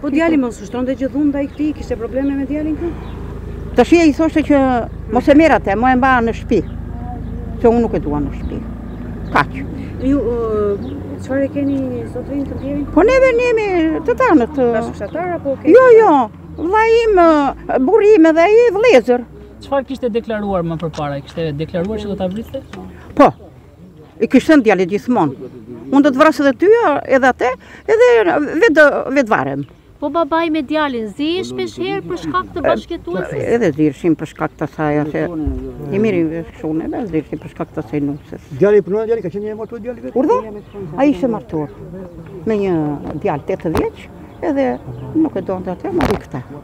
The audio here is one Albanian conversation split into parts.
Po djali mos ushtronte gjë dhunë ndaj këtij, kishte probleme me djalin ky? Veç ia i thoshte që mos e merr atë, mos e mbaj në shpi. Se unë nuk e dua në shpi. Kaq. Ju çfarë e keni zotërinë, të ndjerin? Po neve jemi të tanët. Bashkëfshatar apo keni? Jo, jo. Vllai im, burri im dhe ai vëllezër. Çfarë kishte deklaruar më përpara? Kishte deklaruar që do ta vriste? Po. I kishte thënë djali gjithmonë. Unë do të vras edhe ty, edhe atë, edhe vetë varem. Po babai me djalin, ziheshin shpeshherë për shkak të bashkëjetueses? Edhe ziheshin për shkak të saj, ose... I mirin dhe shumë, edhe ziheshin për shkak të asaj nuses. Djali punon djali, ka qenë i martuar djali vetë? Urdhëro? Ai ishte martuar me një djalë tetë vjeç, edhe nuk e donte atë, mori këtë.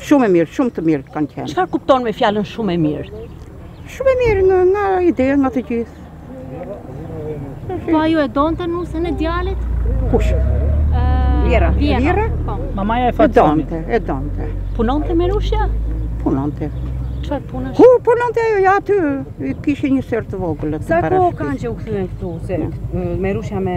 Shumë e mirë, shumë të mirë kanë qenë. Çfarë kupton me fjalën shumë e mirë? Shumë e mirë nga nga ideja nga të gjithë. Po ajo e donte nusën e djalit? Kush? Vjehrra. Vjehrra? Po. Mamaja e fatë. E donte, e donte. Punonte Merushja? Punonte. Çfarë pune? Ku punonte ajo, ja aty, kishte një serë të vogël. Sa kohë kanë që u kthyen këtu, se Merushja me